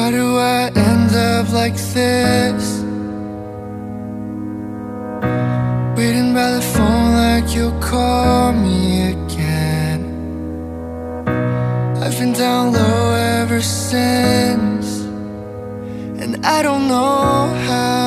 Why do I end up like this? Waiting by the phone like you'll call me again I've been down low ever since And I don't know how